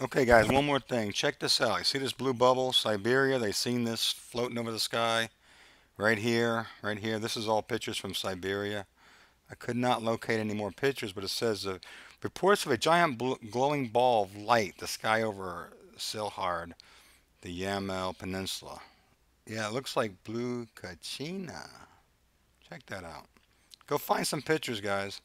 Okay guys, one more thing. Check this out. You see this blue bubble? Siberia. They've seen this floating over the sky. Right here, right here. This is all pictures from Siberia. I could not locate any more pictures, but it says uh, reports of a giant glowing ball of light, the sky over Salekhard, the Yamal Peninsula. Yeah, it looks like blue Kachina. Check that out. Go find some pictures, guys.